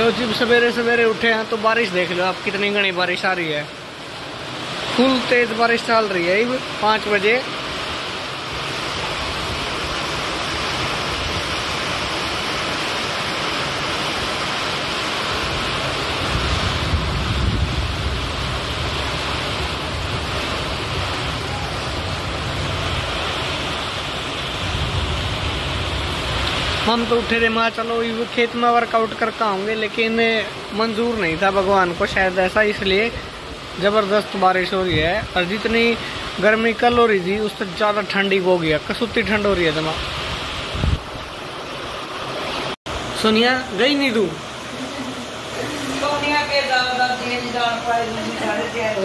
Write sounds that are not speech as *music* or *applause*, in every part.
जो जी, सवेरे सवेरे उठे हैं तो बारिश देख लो आप, कितनी घनी बारिश आ रही है। फुल तेज बारिश चल रही है पाँच बजे। हम तो उठे थे माँ चलो ये खेत में वर्कआउट करके आऊँगे लेकिन मंजूर नहीं था भगवान को शायद ऐसा इसलिए ज़बरदस्त बारिश हो रही है। और जितनी गर्मी कल हो रही थी उससे ज़्यादा ठंडी हो गया कसुती ठंड हो रही है दिमाग सोनिया गई नहीं तू?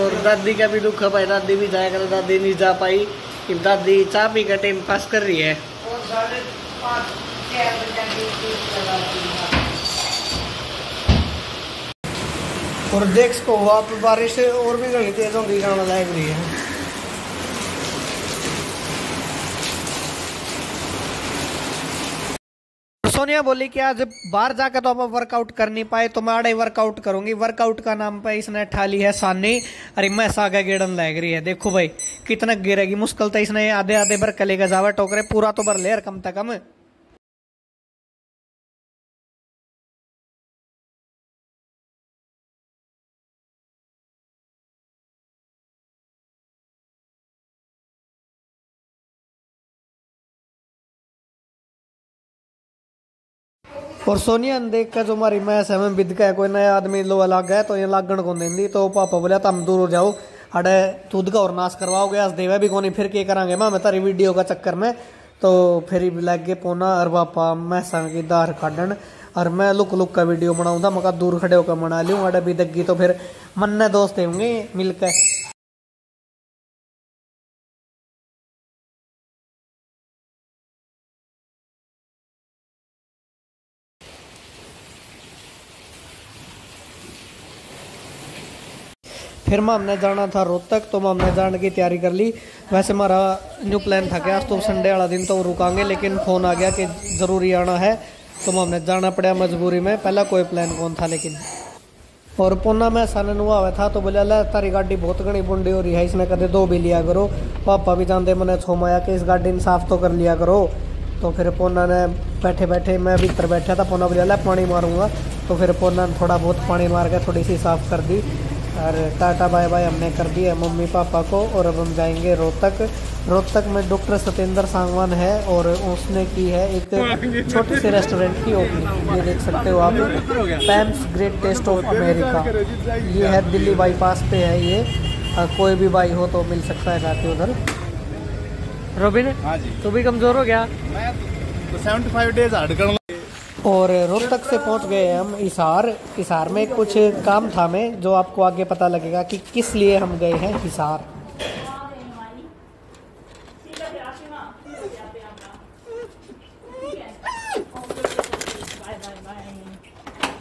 और दादी का भी दुख है भाई दादी भी जाया कर दादी नहीं जा पाई। दादी चाय पी का टाइम पास कर रही है। और देख सको आप बारिश और भी घनी तेज होती जाना लग रही है। सोनिया बोली कि आज बाहर जाकर तो अब वर्कआउट कर नहीं पाए तो मैं आड़े वर्कआउट करूँगी। वर्कआउट का नाम पे इसने ठाली है सानी। अरे, मैं सागा गेड़न लग रही है। देखो भाई, कितना गिरेगी मुश्किल तो इसने आधे आधे भर कलेगा जावा टोकरे, पूरा तो भर ले कम तक कम। और सोनिया ने देख कर जो हमारी मैं बिद का कोई नया आदमी लो अलग है तो ये लागण को देंदी? तो पापा बोले, तुम दूर हो जाओ अड़े दूध का और नाश करवाओगे, आज देवा भी कोनी, फिर के करांगे? मैं तारी वीडियो का चक्कर में। तो फिर लग गए पोना और पापा, मैसा की दार काटन और मैं लुक लुक का वीडियो बनाऊँ था मैं दूर खड़े होकर बना लूँ अड़े भी तो फिर मन दोस्त होंगे मिलकर फिर मैं हमने जाना था रोहतक तो मैं हमने जाने की तैयारी कर ली। वैसे हमारा न्यू प्लान था क्या तो संडे वाला दिन तो रुकांगे, लेकिन फ़ोन आ गया कि ज़रूरी आना है। तो मैं हमने जाना पड़ा मजबूरी में, पहला कोई प्लान कौन था लेकिन। और पुना में सन हुआ हुआ था तो बोले, अल्लाह, तारी गाड़ी बहुत घनी बुंडी हो रही है, इसने कदे दो भी लिया करो। पापा भी जानते मैंने छोमाया कि इस गाड़ी ने साफ़ तो कर लिया करो। तो फिर पोना ने बैठे बैठे मैं भीतर बैठा था पोना बोले, अल्लाह, पानी मारूँगा। तो फिर पोना ने थोड़ा बहुत पानी मार के थोड़ी सी साफ़ कर दी। और टाटा बाय बाय हमने कर दिया मम्मी पापा को और अब हम जाएँगे रोहतक। रोहतक में डॉक्टर सत्येंद्र सांगवान है और उसने की है एक छोटे से रेस्टोरेंट की ओपनिंग ये देख सकते हो आप। Pam's great taste of America ये है दिल्ली बाईपास पे है ये। आ, कोई भी बाई हो तो मिल सकता है जाके उधर। रोबिन हाँ तू भी कमज़ोर हो गया? मैं तो सेवेंटी फाइव डेज़ हार्ड कर और रोहतक से पहुँच गए हम हिसार। हिसार में कुछ काम था में जो आपको आगे पता लगेगा कि किस लिए हम गए हैं हिसार।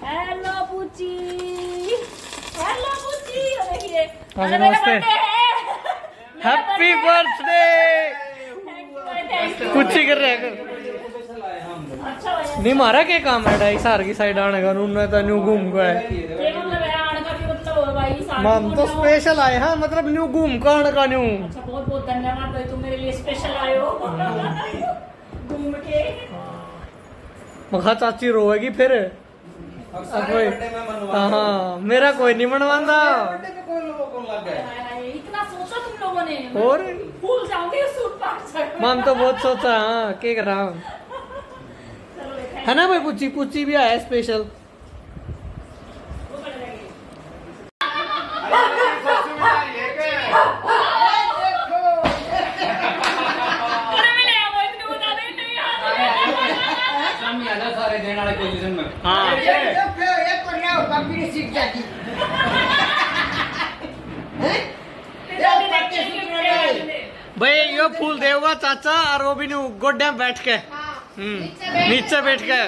हेलो पूची हेलो पूची देखिए हाँ, अरे मेरा नमस्ते। है। Happy birthday. कुछ ही कर रहे हैं। नहीं मारा के काम है? हिसार की साइड आने का उन्होंने तो न्यू घूम को है। ये मतलब है आने का भी मतलब हो मैम तो स्पेशल आए हाँ मतलब न्यू घूम का आने का न्यू। अच्छा बहुत बहुत धन्यवाद भाई तुम मेरे लिए स्पेशल आए हो। घूम के। मखा चाची रोएगी फिर। कोई हाँ। मेरा कोई नहीं बनवाता इतना सोचा तुम लोगों ने। और? भूल जाओगे मैम तो बहुत सोचा हाँ के कर रहा हूँ है ना भाई पुची पुची भी आया स्पेशल नहीं हाँ। भाई यो फूल देगा चाचा और वो भी न्यू गोड्डे बैठ के। नीचे बैठ के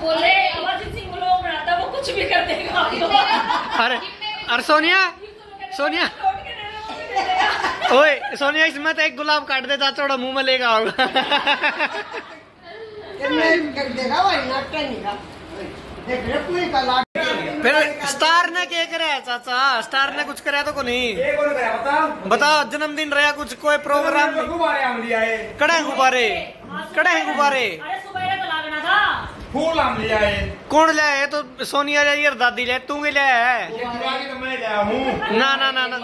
बोले अमरजीत सिंह ब्लॉग बनाता वो कुछ भी कर देगा अरे अरे सोनिया सोनिया। ओए सोनिया इसमें तो एक गुलाब काट दे चाचा थोड़ा मुँह में लेगा होगा। कर देगा भाई नाटक नहीं का। देख रे पूरी का फिर स्टार ने क्या करे चाचा? स्टार ने कुछ करे तो को नहीं। एक और गया बता बता जन्मदिन रहा कुछ कोई प्रोग्राम गुब्बारे है कड़े गुब्बारे? कड़े गुब्बारे? अरे सुबह तो लागना था। फूल आम लिया है कौन ले आए तो सोनिया ले और दादी ले तू है तो लाया हूँ। ना ना ना ना।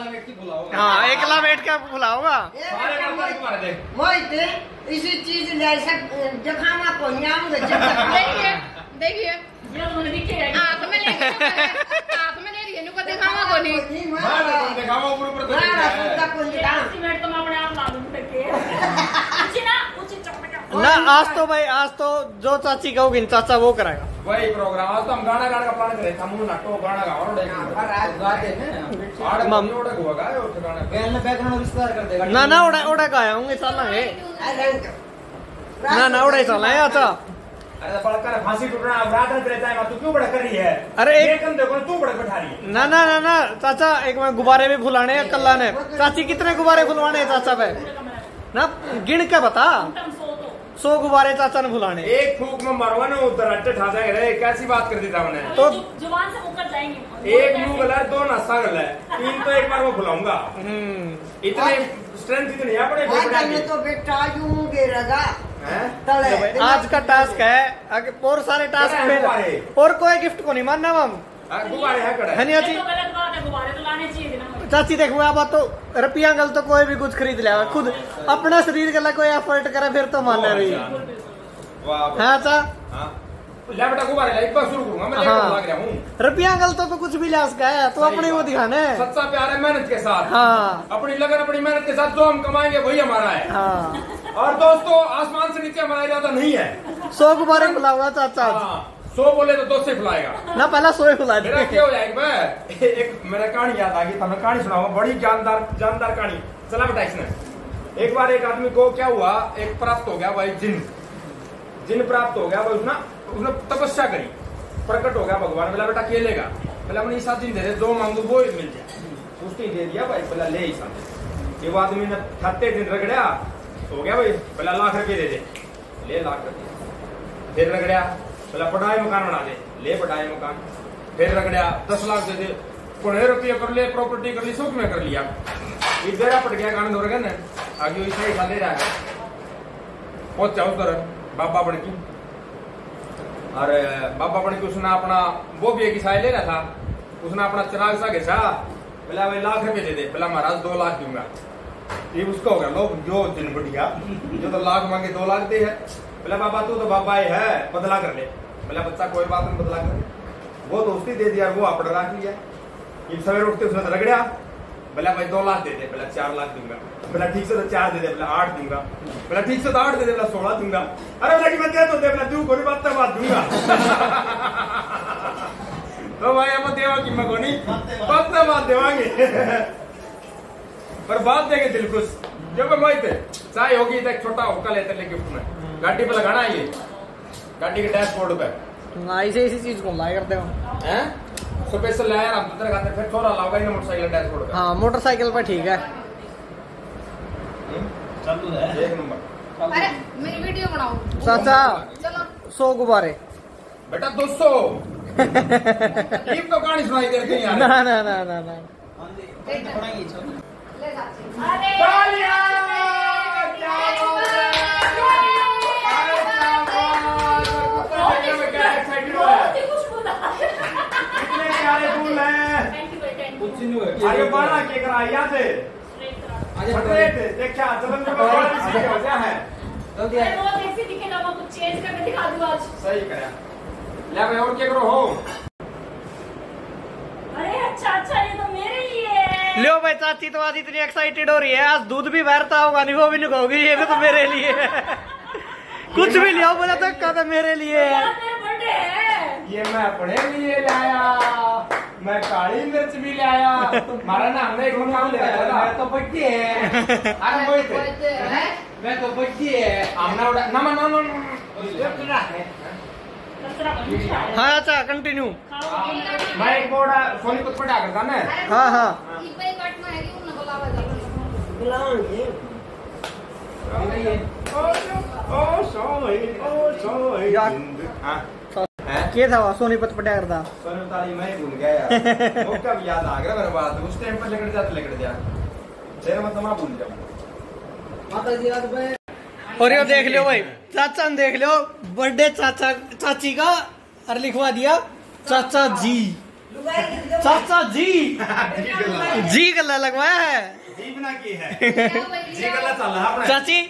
हाँ एकला बैठ के बुलाओगा इसी चीज़ ले सक जखामा को न्याम दे देखिए तो है हाथ में में ले दिखावा को मार कौन दिखावा ऊपर ऊपर तो है। एस्टिमेट तो मैं अपने आप ला दूँ करके ना उची चपटा ना आज तो भाई आज तो जो चाची कहोगी चाचा वो कराएगा। वही प्रोग्राम आज तो हम गाना गाने का प्लान करे हम नाटो गाना गा और देख आड़ मम- मम्मी ओड़ा हुआ गाए और गाना ना ना उड़ा उड़ा का आया होंगे चलेंगे अरे ना ना उड़ा ही चलना है अच्छा अरे फांसी टूटना अब रात रात रहता है तू क्यों बड़ा रही है? अरे एक- ये देखो तू बड़ा बैठा रही है। ना ना ना ना चाचा एक मैं गुब्बारे भी फुलाने हैं कल्ला ने। चाची कितने गुब्बारे फुलवाने हैं चाचा पे ना गिन के बता। सो तो गुब्बारे चाचा ने फुलाने। एक फूक में मरवा ना उधर अट्टे ठा जाएँगे। कैसी बात कर दी था मैंने तो- ज़ुबान से मुकर जाएँगे। एक मुँह गला है दो नशा गला है। तीन तो एक बार वो फुलाऊँगा। हम्म। इतने स्ट्रेंथ इतनी है आज में तो बेटा यूँ भाई, आज का टास्क है और सारे टास्क में और कोई गिफ्ट को नहीं मानना हम। हाँ, नहीं चाची तो गलत बात है गुब्बारे तो लाने चाहिए ना। चाची देखो अब तो रुपया गल तो कोई भी कुछ खरीद लिया खुद अपना शरीर गला कोई एफर्ट करे फिर तो माने भी। वाह वाह। हाँ चा। हाँ। ले बेटा गुब्बारे ला एक बार शुरू करूँगा मैं लेकर हाँ। लग रहा हूँ। रुपया गल तो, तो कुछ भी ले सका है तो अपने वो दिखाने। सच्चा प्यार है मेहनत के साथ। हाँ। अपनी लगन अपनी मेहनत के साथ जो हम कमाएँगे वही हमारा है। हाँ। और दोस्तों आसमान से नीचे हमारा इरादा नहीं है। सौ गुब्बारे बुलाऊँगा चाचा। हाँ, सौ बोले तो दो से फुलाएगा ना पहला सोए बुला मेरा क्या हो जाएगा मैं एक मेरा कहानी याद आ गई था मैं कहानी सुनाऊँगा बड़ी जानदार जानदार कहानी। चला बेटा इसने एक बार एक आदमी को क्या हुआ एक प्राप्त हो गया भाई जिन। जिन प्राप्त हो गया भाई उसने उसने तपस्या करी। प्रकट हो गया भगवान बोला बेटा खेलेगा। बोला अपनी साथ दिन दे दे जो मांगू वो मिल जाए। उसने दे दिया भाई बोला ले साथ ये वो आदमी ने खाते दिन रगड़िया हो गया भाई बोला लाख रुपये दे दे। ले लाख रुपये फिर रगड़िया बोला पढ़ाई मकान बना दे। ले पढ़ाई मकान। फिर रगड़िया, दस लाख दे दे। पढ़े रुपये कर ले प्रॉपर्टी कर ली सुख में कर लिया। एक जगह पट गया गाने दौड़ गए ना? आगे वैसे ही खाते रहा पहुँचा उस बाबा बड़ की। और बाबा बड़ उसने अपना, वो भी एक ईसाई ले रहा था। उसने अपना चिराग सा घिसा। बोला भाई लाख रुपए दे दे। बोला महाराज दो लाख दूँगा। ये उसका हो गया लो जो दिन बढ़िया जो तो लाख मांगे दो लाख दे है। बोला बाबा तू तो बाबा ही है बदला कर ले। बोला बच्चा कोई बात नहीं बदला कर ले। वो तो उसने दे दिया वो अपना रख लिया। ये सवेरे उठते उसने तो रगड़ा बोला भाई दो लाख दे दे। बोला चार लाख दूँगा। बोला ठीक से तो चार दे दे। बोला आठ दूँगा। बोला ठीक से तो आठ दे दे। बोला सोलह दूँगा। अरे बोला कि मैं दे तो दे? बोला तू कोई बात बात दूँगा। *laughs* तो भाई अब देवा की मैं कोनी बात। बात देवांगे *laughs* पर बात देंगे दिल खुश। जब मैं थे चाहे होगी तो एक छोटा हुक्का लेते ले गिफ्ट में। गाड़ी पे लगाना ये। गाड़ी के डैशबोर्ड पे। हाँ ऐसे इसी चीज़ को लाया करते हो। हैं? स्पेशल लाया हम तो तेरे खाते फिर छोरा लाओगा ही ना मोटरसाइकिल डैशबोर्ड पे। हाँ मोटरसाइकिल पर ठीक है। हम्म? एक नंबर। अरे मेरी वीडियो बनाओ। चाचा चलो। सौ गुब्बारे। बेटा दो सौ। *laughs* तो कहानी सुनाई दे रही है। ना ना ना ना ना। आगे बढ़ा के करा यहाँ चेंज करके दिखा दूँ आज। सही करा। और क्या करो हो अरे अच्छा अच्छा ये तो मेरे लिए है लियो भाई चाची तो आज इतनी एक्साइटेड हो रही है। आज दूध भी बहरता होगा नहीं वो भी नहीं कहोगी ये भी तो मेरे लिए कुछ भी लिया बोला तो कहता मेरे लिए है। यार मेरा बर्थडे है। ये मैं अपने लिए लाया। मैं काली मिर्च भी लाया। मारा ना हमने एक नाम ले रखा था मैं तो बच्ची है। अरे वही थे मैं तो बच्ची है। हमने उड़ा ना ना ना ना है। अच्छा कंटिन्यू खाओ मैं एक बोड़ा सोनी कुछ पटा करता ना। हाँ हाँ। है कि उन बुलावा जाओ बुलाओगे ये ओ सोई ओ सोई या- जिंद हाँ हैं था वहाँ सोनीपत पटिया करता सोनम मैं भूल गया यार। वो कब याद आ गया मेरे बात उस टाइम पर लगड़ जाते लगड़ जा। तेरा मतलब मैं भूल जाऊँ। और ये देख लो भाई। चाचा ने देख लो बर्थडे चाचा चाची का और लिखवा दिया चाचा जी। चाचा जी। *laughs* जी गला लगवाया है। जीवना की है। *laughs* जी गला चल रहा अपना। चाची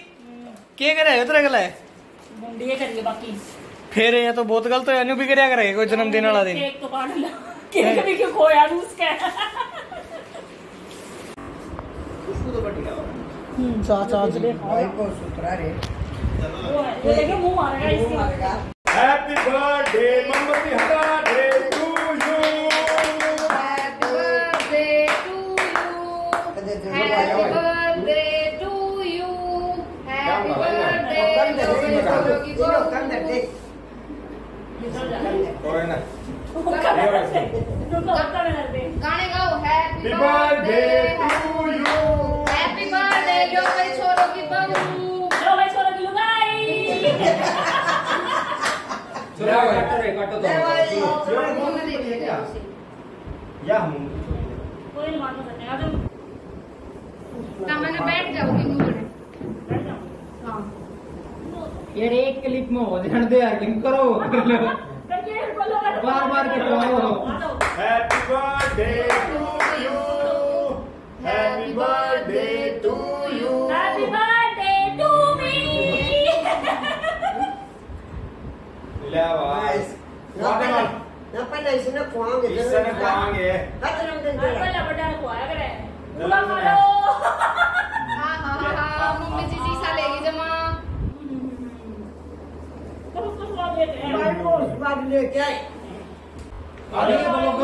के करे है तेरे गला? मुंडिये फिर ये तो बहुत गलत है भी करया करे कोई जन्मदिन वाला दिन। केक तो केक भी क्यों खोया उसका? चाचा जी। भाई को सुतरा रे वो है मुँह मारेगा मुँह मारेगा हैप्पी बर्थडे मोमबत्ती हटा दे to you you. Happy birthday. लोगे बोलो की चलो बोलो। कंदर देख कोई ना गाने गाओ हैप्पी हैप्पी बर्थडे ले भाई ले भाई मुँह में देख लिया या हम कोई नहीं सकते आ जाओ बैठ जाओगी मुँह में बैठ जाओ हाँ यार एक क्लिप में हो जाने दे यार किम करो बार बार कटवाओ। Happy birthday to you happy birthday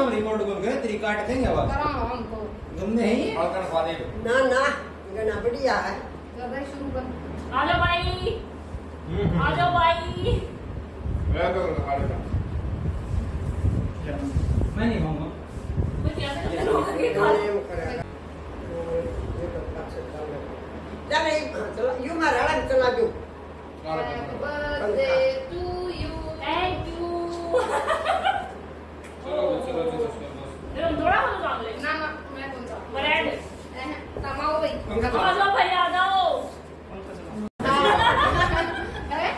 record कर गए तेरी काट देंगे अब हमको तुमने और कर खा दे ना ना बढ़िया है कर दे शुरू कर आ जाओ भाई आ जाओ भाई ले तो खा मैं नहीं खाऊँगा ये चल चलो मारा चला जो birthday to you thank you चलो चलो। चलो ये थोड़ा हो जाओ ना ना मैं कौन सा? ब्रेड तमाओ भाई। आ भाई आ जाओ अरे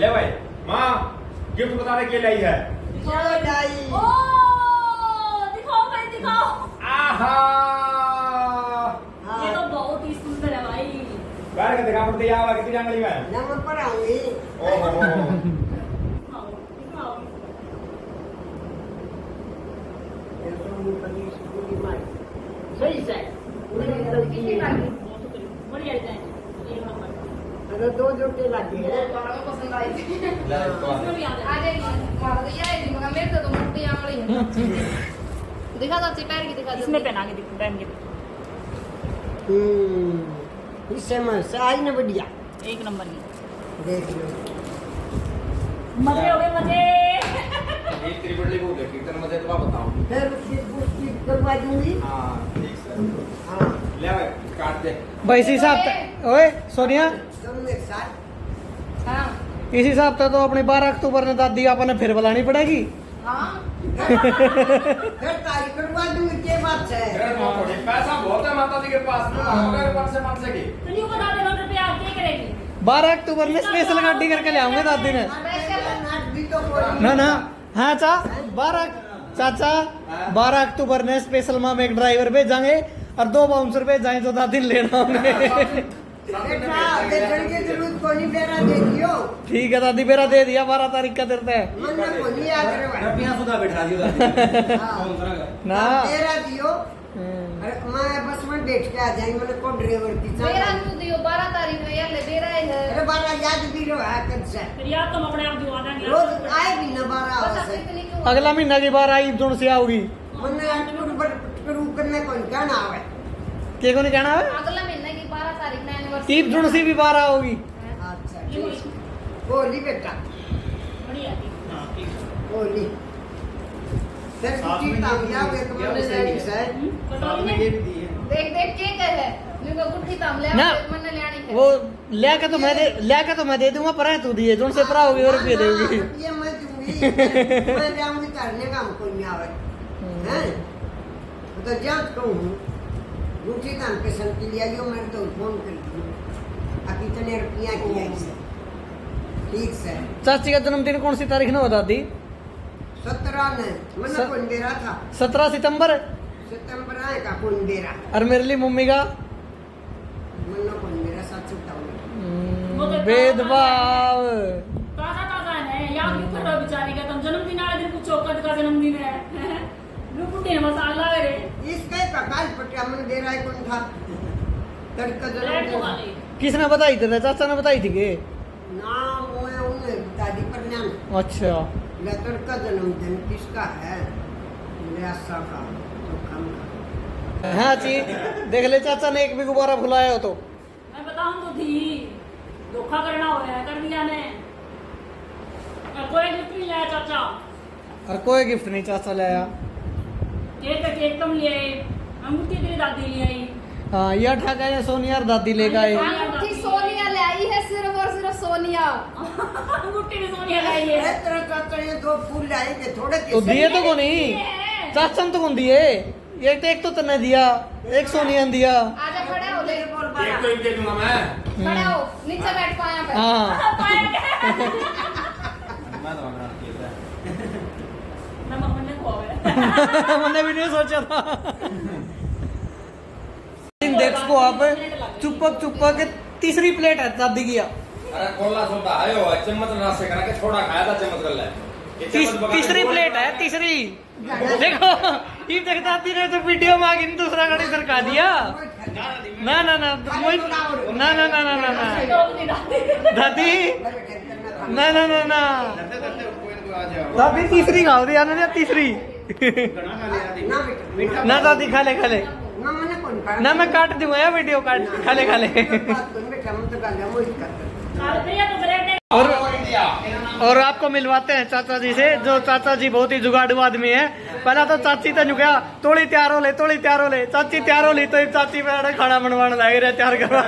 ले भाई माँ रहे के लाई है। ये ओ दिखाओ भाई दिखाओ। आहा। ये तो बहुत ही सुंदर है भाई। बैठ के दिखा पड़ती यहाँ कितनी जंगली में। ना मैं पर आऊँगी। ओहो दिखाओ दिखाओ ये तो मुझे स्कूल में सही से कितनी बार बढ़िया डिज़ाइन एक नंबर अरे दो जोटे लगे हैं वाला पसंद आई थी। तो आ जाएगी मार दिया मगर मेरे तो मुट्ठी आंगली है दिखा दो अच्छी पैर की दिखा दो। इसमें पहना के दिख पहन के हम्म इससे मैं साई ने बढ़िया। एक नंबर की। देख लो। मज़े हो गए मज़े। एक त्रिपटली को देख कितने मज़े तो बताऊँ। फिर उसकी पुष्टि करवा दूँगी। हाँ ठीक सर। हाँ। ले काट दे। भाई इसी ओए सोनिया हाँ। इसी हिसाब से तो अपनी बारह अक्टूबर ने दादी आपने फिर बुलानी पड़ेगी। हाँ। है? है तो बारह अक्टूबर में स्पेशल गाड़ी करके ले आऊँगे दादी ने। भी तो ना ना हाँ चा बारह चाचा बारह अक्टूबर ने स्पेशल माम एक ड्राइवर भेजांगे और दो बाउंसर भेजाएँ जो दादी लेना होंगे। बेरा ठीक है दादी मेरा दे दिया बारह तारीख का देते हैं। हाँ। ना। बेरा दियो। हम्म। अरे मैं बस में बैठ के आ जाएँगे मैंने को ड्राइवर की मेरा चाह दियो बारह तारीख में यार ले दे है। अरे बारह याद भी रहा है कब से? फिर याद तो अपने आप रोज आए भी ना अगला महीना की बार आई जुड़ से आओगी। मैंने अटकुर बट करने को क्या आवे। के को नहीं कहना है अगला ईद जुड़ से भी बारह होगी। अच्छा बोली बेटा। बोली। फिर छुट्टी ताम जाओगे तो मैंने नहीं से कटोरी में ये भी दी है। देख देख के कह है। ना। मैंने ले आनी है वो ले के तो मैं दे ले के तो मैं दे दूँगा पर तू दिए। जो उनसे परा होगी और रुपये ये मैं दूँगी। मैं जाऊँगी करने का हमको नहीं आवे। हैं? तो जाँच कहूँ रूठी कान पे संती लिया लियो मैं तो फ़ोन कर दूँ अब कितने रुपया किया इसे ठीक से चाची का जन्मदिन कौन सी तारीख ना बता दी सत्रह ने मैंने स- कौन दे रहा था। सत्रह सितंबर? सितंबर आए का कौन दे रहा और मेरे लिए मम्मी का? मैंने कौन दे रहा सच बताऊँ वो तो भेदभाव। ताज़ा ताज़ा है याद क्यों कर रहे हो बेचारी का तुम जन्मदिन वाले दिन पूछो कद का जन्मदिन है। रुकुटे मसाला रे। इसका का काल पटिया मन दे रहा है कौन था तड़का वाली किसने बताई थी? चाचा ने बताई थी के? ना वो है उन्हें दादी पर नाम अच्छा। लेटर का जन्मदिन किसका है? लियासा का तो कम हाँ जी देख ले चाचा ने एक भी गुब्बारा फुलाया हो तो। मैं बताऊँ तो थी। धोखा करना हो रहा है कर दिया ने। और कोई गिफ्ट नहीं लाया चाचा। और कोई गिफ्ट नहीं चाचा लाया। केक का केक तुम ले आई अंगूठी तेरी दादी ले आई। हाँ यह ठाका है सोनिया और दादी लेकर अंगूठी सोनिया ले आई है सिर्फ़ और सिर्फ़ सोनिया। अंगूठी सोनिया लाई है। तो ये दो फूल लाएँगे थोड़े तो दिए तो को नहीं तो कौन दिए? एक तो एक तो तने दिया एक सोनिया ने दिया। आजा खड़े हो ले। बोल एक तो दे दूँगा मैं। खड़े हो नीचे बैठ पाया पे हाँ *laughs* मैं तो मंगना किया था नमक मैंने खोया मैंने भी नहीं सोचा था। इन देख को आप चुपक चुपक के तीसरी प्लेट है दादी की अरे कोला सोता आयो चम्मच ना से करा के थोड़ा खाया था चम्मच कर ले तीसरी प्लेट है तीसरी। देखो ये देख दादी ने तो वीडियो में आगे दूसरा गाड़ी सरका दिया। ना ना ना ना ना ना ना ना ना। दादी? ना ना ना ना। ना जाओ। दादी तीसरी खाओ दी आने तीसरी। ना ना दादी खा ले खा ले ना मैंने कौन ना मैं काट दूँगा यार वीडियो काट खाले खाले। खा ले तो तो और और आपको मिलवाते हैं चाचा जी से जो चाचा जी बहुत ही जुगाड़ू आदमी है। पहला तो चाची तो नुकया थोड़ी तैयार हो ले थोड़ी तैयार हो ले। चाची तैयार हो ली तो चाची पे खाना बनवाने लग रहे तैयार करवा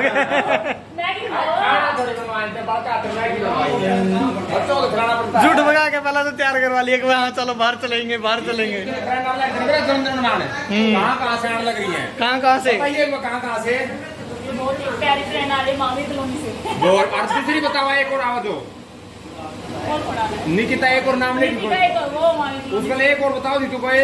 झूठ भगा के पहला तो तैयार करवा लिया हाँ चलो बाहर चलेंगे बाहर चलेंगे। मनाने कहाँ कहाँ से? कहाँ कहाँ से। और दूसरी बताओ एक और आवाज़ है निकिता एक और नाम कलोनी उसके लिए एक और बताओ दी तू कोई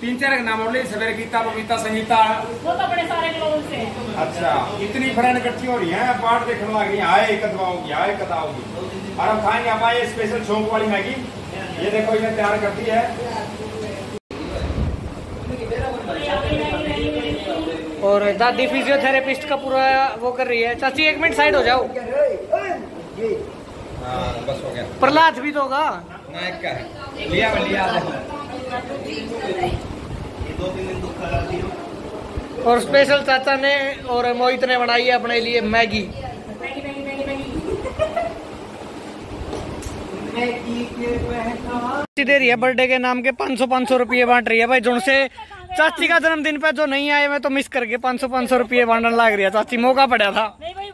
तीन चार के नाम और ले सवेरे गीता बबीता संगीता। वो तो बड़े सारे क्लोन से अच्छा इतनी फ्रेंड इकट्ठी हो रही हैं पार्ट देखने लग रही हैं। आए एक होगी आए एक होगी और हम खाएँगे आप आए स्पेशल शौक वाली मैगी। ये देखो इन्हें तैयार करती है। और दादी फिजियोथेरेपिस्ट का पूरा वो कर रही है। चाची एक मिनट साइड हो जाओ। हाँ बस हो गया। प्रहलाद भी तो होगा। नायक का है। लिया लिया दियो और स्पेशल चाचा ने और मोहित ने बनाई है अपने लिए Maggi. Maggi Maggi Maggi Maggi. दे रही है बर्थडे के नाम के 500 500 रुपये बांट रही है भाई जो से चाची का जन्मदिन पे जो नहीं आए मैं तो मिस करके 500 500 रुपये बांटने लग रही है। चाची मौका पड़ा था। नहीं भाई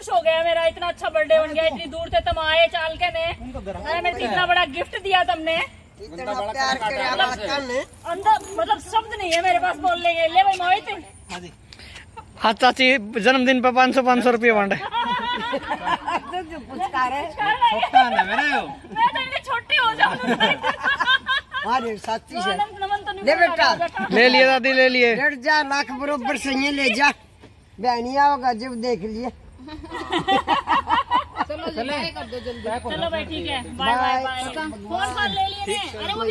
खुश हो गया मेरा इतना अच्छा बर्थडे बन गया इतनी दूर से तुम आए चाल के ने अरे मेरे को इतना बड़ा गिफ्ट दिया तुमने। इतना प्यार करे आवाज़ ने अंदर मतलब शब्द नहीं है मेरे पास बोलने के ले भाई मोहित। हाँ चाची जन्मदिन पे 500 500 रुपये बांटे। पुचकार है मैं तो छोटी हो से। नमन तो नहीं ले बेटा। बेटा ले लिए दादी ले लिए। जा लाख बरोबर से ले जा। बहनिया होगा जब देख लिए। चलो। कर दो जल्दी। चलो भाई ठीक है। Bye bye bye. Phone call ले लिए। ने अरे वो